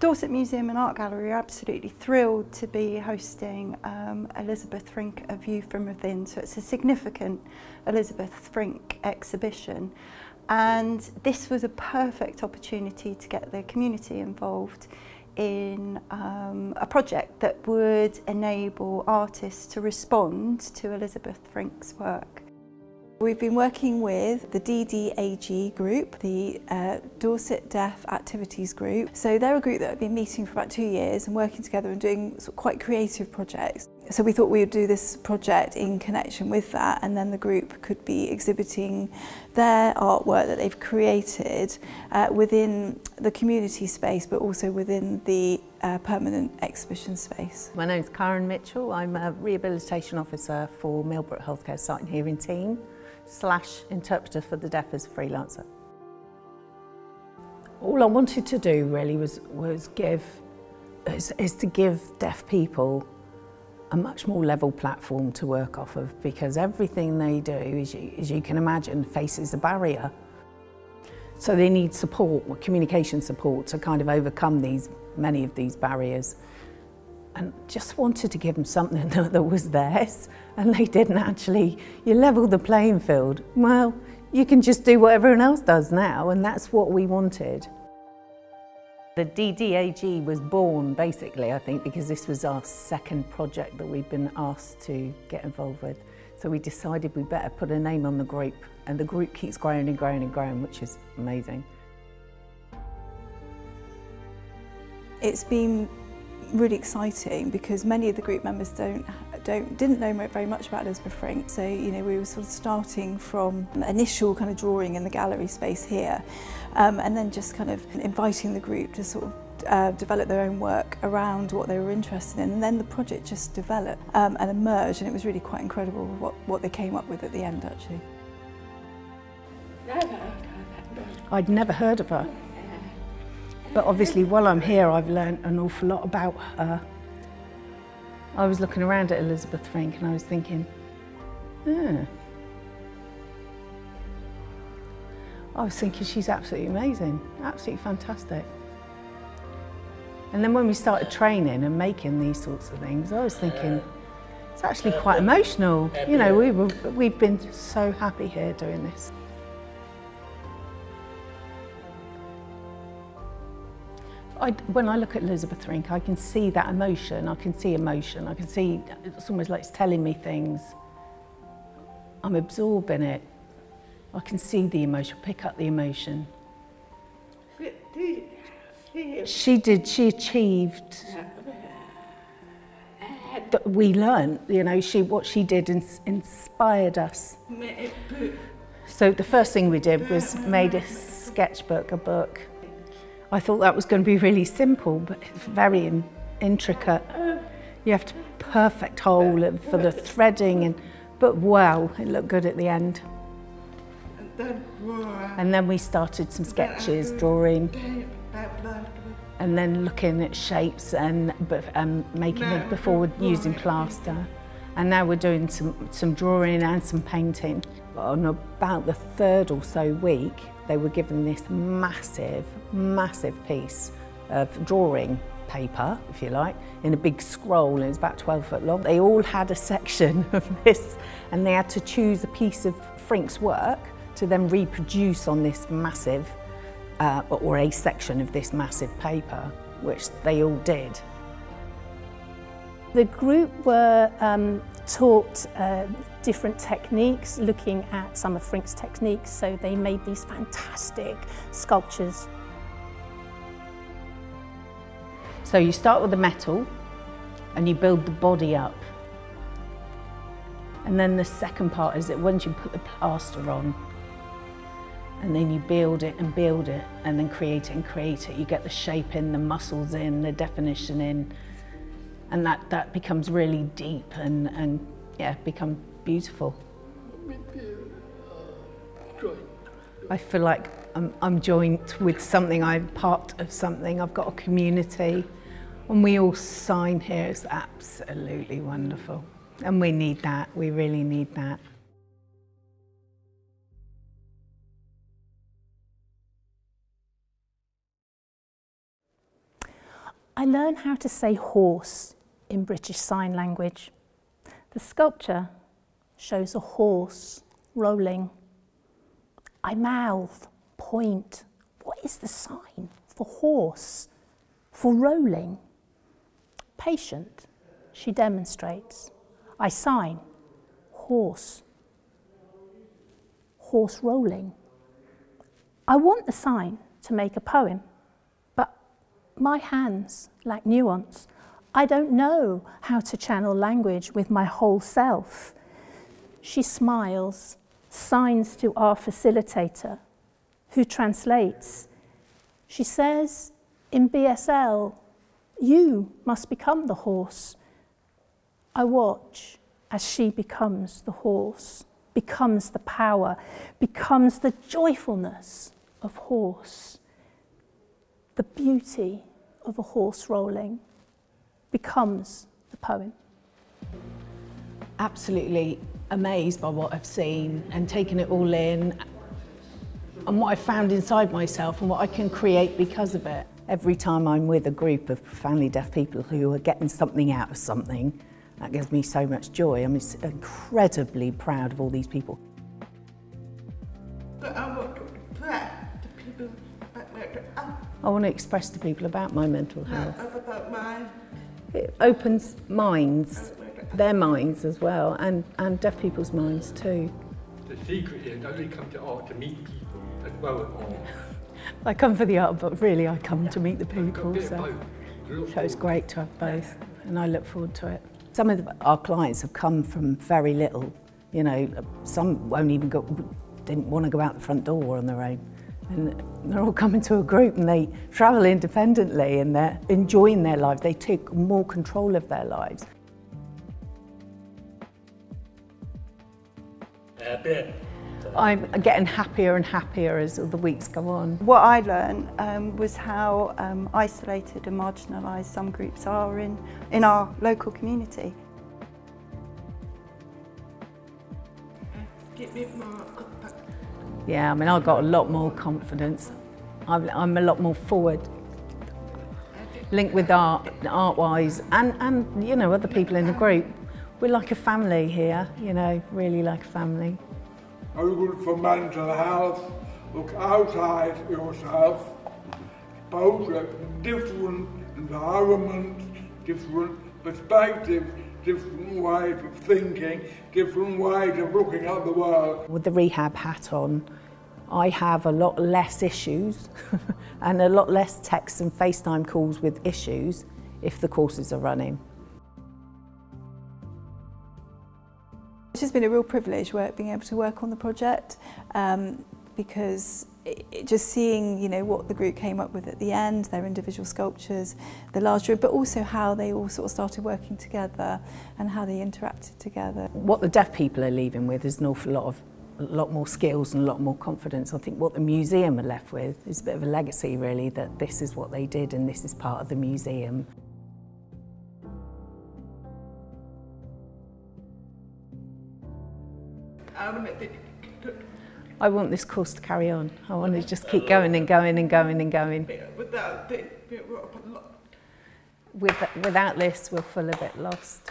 Dorset Museum and Art Gallery are absolutely thrilled to be hosting um, Elizabeth Frink, A View From Within. So it's a significant Elizabeth Frink exhibition. And this was a perfect opportunity to get the community involved in um, a project that would enable artists to respond to Elizabeth Frink's work. We've been working with the DDAG group, the uh, Dorset Deaf Activities Group. So they're a group that have been meeting for about two years and working together and doing sort of quite creative projects. So we thought we would do this project in connection with that and then the group could be exhibiting their artwork that they've created uh, within the community space but also within the uh, permanent exhibition space. My name is Karen Mitchell. I'm a rehabilitation officer for Millbrook Healthcare site here in Team slash interpreter for the deaf as a freelancer. All I wanted to do really was, was give, is, is to give deaf people a much more level platform to work off of because everything they do, as you, as you can imagine, faces a barrier. So they need support, communication support to kind of overcome these, many of these barriers. and just wanted to give them something that was theirs. And they didn't actually. You level the playing field. Well you can just do what everyone else does now and that's what we wanted. The DDAG was born basically I think because this was our second project that we'd been asked to get involved with. So we decided we better put a name on the group and the group keeps growing and growing and growing which is amazing It's been really exciting because many of the group members don't don't didn't know very much about Elisabeth Frink. So you know we were sort of starting from initial kind of drawing in the gallery space here um, and then just kind of inviting the group to sort of uh, develop their own work around what they were interested in. And then the project just developed um, and emerged and it was really quite incredible what, what they came up with at the end actually. I'd never heard of her But obviously while I'm here I've learned an awful lot about her. I was looking around at Elisabeth Frink and I was thinking, hmm. I was thinking she's absolutely amazing, absolutely fantastic. And then when we started training and making these sorts of things, I was thinking, it's actually quite emotional. You know, we were, we've been so happy here doing this. I, when I look at Elisabeth Frink, I can see that emotion. I can see emotion. I can see it's almost like it's telling me things. I'm absorbing it. I can see the emotion, pick up the emotion. She did, she achieved that we learned, you know, she, what she did ins inspired us. So the first thing we did was made a sketchbook, a book, I thought that was going to be really simple, but it's very in, intricate. You have to perfect hole for the threading, and but wow, it looked good at the end. And then we started some sketches, drawing, and then looking at shapes and um, making it before using plaster. And now we're doing some, some drawing and some painting. On about the third or so week, they were given this massive, massive piece of drawing paper, if you like, in a big scroll, and it was about 12 foot long. They all had a section of this, and they had to choose a piece of Frink's work to then reproduce on this massive, uh, or a section of this massive paper, which they all did. The group were um, taught uh, different techniques, looking at some of Frink's techniques, so they made these fantastic sculptures. So you start with the metal and you build the body up. And then the second part is that once you put the plaster on, and then you build it and build it and then create it and create it. You get the shape in, the muscles in, the definition in, and that, that becomes really deep and, and yeah, become beautiful. I feel like I'm, I'm joined with something, I'm part of something, I've got a community, and we all sign here, it's absolutely wonderful. And we need that, we really need that. I learn how to say horse in British Sign Language. The sculpture shows a horse rolling. I mouth, point. What is the sign for horse? For rolling? Patient, she demonstrates. I sign, horse. Horse rolling. I want the sign to make a poem, but my hands lack nuance. I don't know how to channel language with my whole self. She smiles, signs to our facilitator, who translates. She says, in BSL, you must become the horse. I watch as she becomes the horse, becomes the power, becomes the joyfulness of horse, the beauty of a horse rolling, becomes the poem. Absolutely amazed by what I've seen and taken it all in and what I've found inside myself and what I can create because of it. Every time I'm with a group of profoundly deaf people who are getting something out of something, that gives me so much joy. I'm incredibly proud of all these people. I want to express to people about my mental health. It opens minds their minds as well, and, and deaf people's minds too. The secret is only come to art to meet people as well as art. I come for the art, but really I come to meet the people. So, so it's great to have both, and I look forward to it. Some of our clients have come from very little. You know, some won't even go, didn't want to go out the front door on their own. And they're all coming to a group and they travel independently and they're enjoying their lives. They take more control of their lives. I'm getting happier and happier as the weeks go on. What I learned um, was how um, isolated and marginalised some groups are in, in our local community. Yeah, I mean, I've got a lot more confidence. I'm, a lot more forward. Linked with art, art-wise, and, and, you know, other people in the group. We're like a family here, you know, really like a family. Are you good for mental health? Look outside yourself. Both different environments, different perspectives, different ways of thinking, different ways of looking at the world. With the rehab hat on, I have a lot less issues and a lot less texts and FaceTime calls with issues if the courses are running. It's just been a real privilege work, being able to work on the project um, because it, it, just seeing you know what the group came up with at the end, their individual sculptures, the large group, but also how they all sort of started working together and how they interacted together. What the deaf people are leaving with is an awful lot of a lot more skills and a lot more confidence. I think what the museum are left with is a bit of a legacy really that this is what they did and this is part of the museum. I want this course to carry on. I want to just keep going and going and going and going. With, without this, we're full a bit lost.